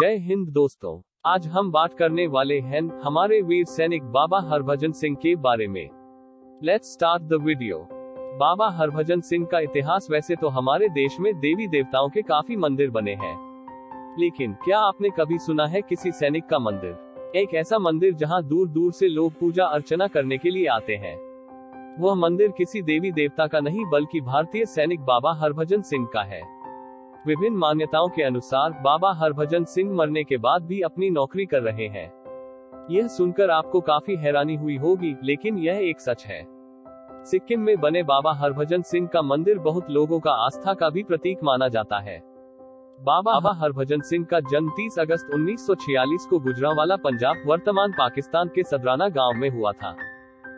जय हिंद दोस्तों, आज हम बात करने वाले हैं हमारे वीर सैनिक बाबा हरभजन सिंह के बारे में। Let's start the video Baba Harbhajan Singh का इतिहास वैसे तो हमारे देश में देवी देवताओं के काफ़ी मंदिर बने हैं। लेकिन क्या आपने कभी सुना है किसी सैनिक का मंदिर? एक ऐसा मंदिर जहाँ दूर दूर से लोग पूजा अर्चना करने के लिए आते हैं। वह मंदिर किसी देवी देवता का नहीं, बल्कि भारतीय सैनिक बाबा हरभजन सिंह का है। विभिन्न मान्यताओं के अनुसार बाबा हरभजन सिंह मरने के बाद भी अपनी नौकरी कर रहे हैं। यह सुनकर आपको काफ़ी हैरानी हुई होगी लेकिन यह एक सच है। सिक्किम में बने बाबा हरभजन सिंह का मंदिर बहुत लोगों का आस्था का भी प्रतीक माना जाता है। बाबा हरभजन सिंह का जन्म 30 अगस्त 1946 को गुजरावाला पंजाब वर्तमान पाकिस्तान के सदराना गाँव में हुआ था।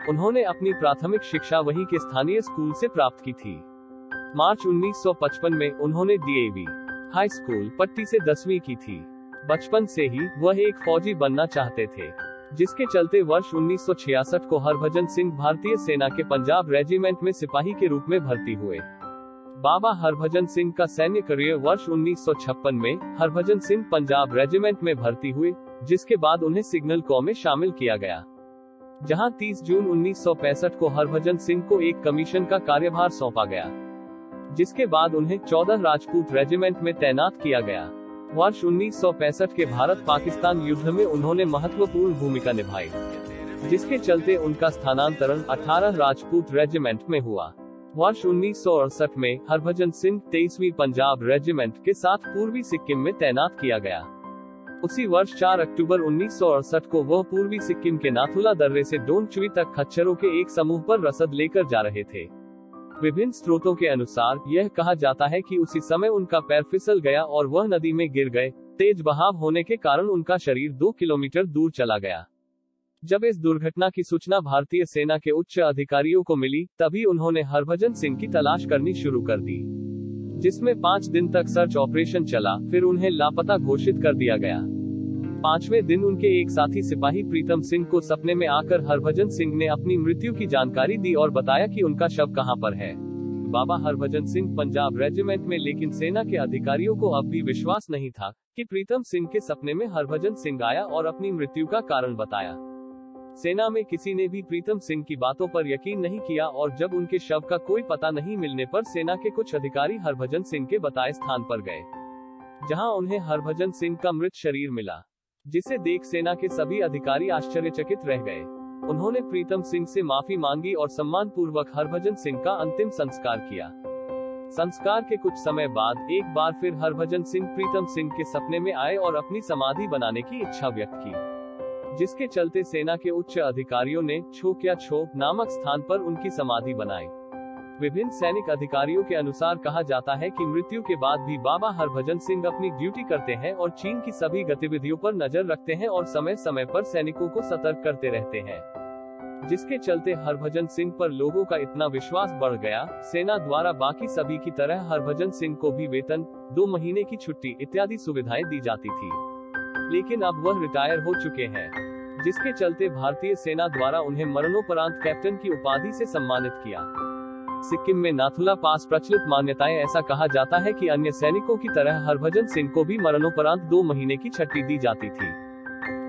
उन्होंने अपनी प्राथमिक शिक्षा वहीं के स्थानीय स्कूल से प्राप्त की थी। मार्च 1955 में उन्होंने डीएवी हाई स्कूल पट्टी से दसवीं की थी। बचपन से ही वह एक फौजी बनना चाहते थे, जिसके चलते वर्ष 1966 को हरभजन सिंह भारतीय सेना के पंजाब रेजिमेंट में सिपाही के रूप में भर्ती हुए। बाबा हरभजन सिंह का सैन्य करियर वर्ष 1956 में हरभजन सिंह पंजाब रेजिमेंट में भर्ती हुए, जिसके बाद उन्हें सिग्नल कॉ में शामिल किया गया। जहाँ 30 जून 1965 को हरभजन सिंह को एक कमीशन का कार्यभार सौंपा गया। जिसके बाद उन्हें 14 राजपूत रेजिमेंट में तैनात किया गया। वर्ष 1965 के भारत पाकिस्तान युद्ध में उन्होंने महत्वपूर्ण भूमिका निभाई, जिसके चलते उनका स्थानांतरण 18 राजपूत रेजिमेंट में हुआ। वर्ष उन्नीस सौ अड़सठ में हरभजन सिंह तेईसवीं पंजाब रेजिमेंट के साथ पूर्वी सिक्किम में तैनात किया गया। उसी वर्ष 4 अक्टूबर उन्नीस सौ अड़सठ को वह पूर्वी सिक्किम के नाथुला दर्रे से डोनचुई तक खच्चरों के एक समूह पर रसद लेकर जा रहे थे। विभिन्न स्रोतों के अनुसार यह कहा जाता है कि उसी समय उनका पैर फिसल गया और वह नदी में गिर गए। तेज बहाव होने के कारण उनका शरीर दो किलोमीटर दूर चला गया। जब इस दुर्घटना की सूचना भारतीय सेना के उच्च अधिकारियों को मिली, तभी उन्होंने हरभजन सिंह की तलाश करनी शुरू कर दी। जिसमें पाँच दिन तक सर्च ऑपरेशन चला, फिर उन्हें लापता घोषित कर दिया गया। पाँचवें दिन उनके एक साथी सिपाही प्रीतम सिंह को सपने में आकर हरभजन सिंह ने अपनी मृत्यु की जानकारी दी और बताया कि उनका शव कहाँ पर है। बाबा हरभजन सिंह पंजाब रेजिमेंट में, लेकिन सेना के अधिकारियों को अब भी विश्वास नहीं था कि प्रीतम सिंह के सपने में हरभजन सिंह आया और अपनी मृत्यु का कारण बताया। सेना में किसी ने भी प्रीतम सिंह की बातों पर यकीन नहीं किया और जब उनके शव का कोई पता नहीं मिलने पर सेना के कुछ अधिकारी हरभजन सिंह के बताए स्थान पर गए, जहाँ उन्हें हरभजन सिंह का मृत शरीर मिला। जिसे देख सेना के सभी अधिकारी आश्चर्यचकित रह गए। उन्होंने प्रीतम सिंह से माफ़ी मांगी और सम्मान पूर्वक हरभजन सिंह का अंतिम संस्कार किया। संस्कार के कुछ समय बाद, एक बार फिर हरभजन सिंह प्रीतम सिंह के सपने में आए और अपनी समाधि बनाने की इच्छा व्यक्त की। जिसके चलते सेना के उच्च अधिकारियों ने छो क्या छो नामक स्थान पर उनकी समाधि बनाई। विभिन्न सैनिक अधिकारियों के अनुसार कहा जाता है कि मृत्यु के बाद भी बाबा हरभजन सिंह अपनी ड्यूटी करते हैं और चीन की सभी गतिविधियों पर नज़र रखते हैं और समय समय पर सैनिकों को सतर्क करते रहते हैं। जिसके चलते हरभजन सिंह पर लोगों का इतना विश्वास बढ़ गया, सेना द्वारा बाकी सभी की तरह हरभजन सिंह को भी वेतन, दो महीने की छुट्टी इत्यादि सुविधाएँ दी जाती थी। लेकिन अब वह रिटायर हो चुके हैं। जिसके चलते भारतीय सेना द्वारा उन्हें मरणोपरांत कैप्टन की उपाधि से सम्मानित किया। सिक्किम में नाथुला पास प्रचलित मान्यताएँ ऐसा कहा जाता है कि अन्य सैनिकों की तरह हरभजन सिंह को भी मरणोपरांत दो महीने की छुट्टी दी जाती थी,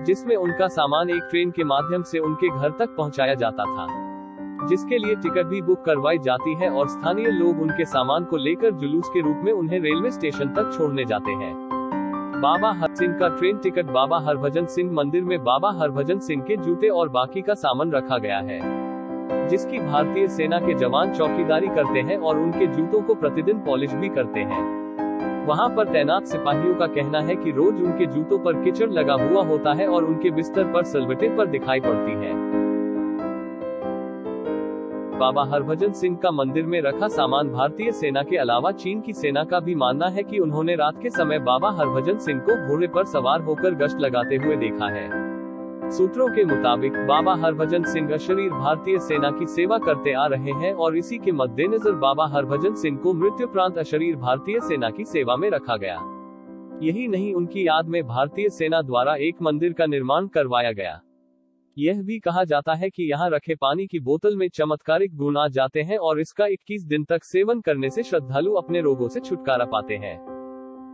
जिसमें उनका सामान एक ट्रेन के माध्यम से उनके घर तक पहुँचाया जाता था। जिसके लिए टिकट भी बुक करवाई जाती है और स्थानीय लोग उनके सामान को लेकर जुलूस के रूप में उन्हें रेलवे स्टेशन तक छोड़ने जाते हैं। बाबा हर सिंह का ट्रेन टिकट बाबा हरभजन सिंह मंदिर में बाबा हरभजन सिंह के जूते और बाकी का सामान रखा गया है। जिसकी भारतीय सेना के जवान चौकीदारी करते हैं और उनके जूतों को प्रतिदिन पॉलिश भी करते हैं। वहाँ पर तैनात सिपाहियों का कहना है कि रोज उनके जूतों पर किचड़ लगा हुआ होता है और उनके बिस्तर पर सलवटे पर दिखाई पड़ती है। बाबा हरभजन सिंह का मंदिर में रखा सामान भारतीय सेना के अलावा चीन की सेना का भी मानना है कि उन्होंने रात के समय बाबा हरभजन सिंह को घोड़े पर सवार होकर गश्त लगाते हुए देखा है। सूत्रों के मुताबिक, बाबा हरभजन सिंह शरीर भारतीय सेना की सेवा करते आ रहे हैं और इसी के मद्देनजर बाबा हरभजन सिंह को मृत्यु प्रांत अशरीर भारतीय सेना की सेवा में रखा गया। यही नहीं, उनकी याद में भारतीय सेना द्वारा एक मंदिर का निर्माण करवाया गया। यह भी कहा जाता है कि यहाँ रखे पानी की बोतल में चमत्कारिक गुण आ जाते हैं और इसका 21 दिन तक सेवन करने से श्रद्धालु अपने रोगों से छुटकारा पाते हैं।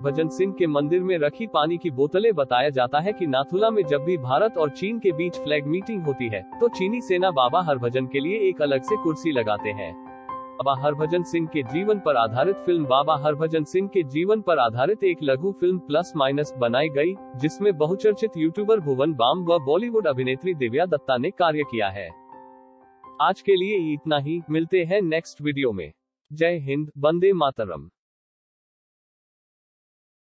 हरभजन सिंह के मंदिर में रखी पानी की बोतलें बताया जाता है कि नाथुला में जब भी भारत और चीन के बीच फ्लैग मीटिंग होती है तो चीनी सेना बाबा हरभजन के लिए एक अलग से कुर्सी लगाते हैं। बाबा हरभजन सिंह के जीवन पर आधारित फ़िल्म बाबा हरभजन सिंह के जीवन पर आधारित एक लघु फ़िल्म प्लस माइनस बनाई गई, जिसमें बहुचर्चित यूट्यूबर भुवन बाम व बॉलीवुड अभिनेत्री दिव्या दत्ता ने कार्य किया है। आज के लिए इतना ही, मिलते हैं नेक्स्ट वीडियो में। जय हिंद, वंदे मातरम।